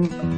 Mm-hmm.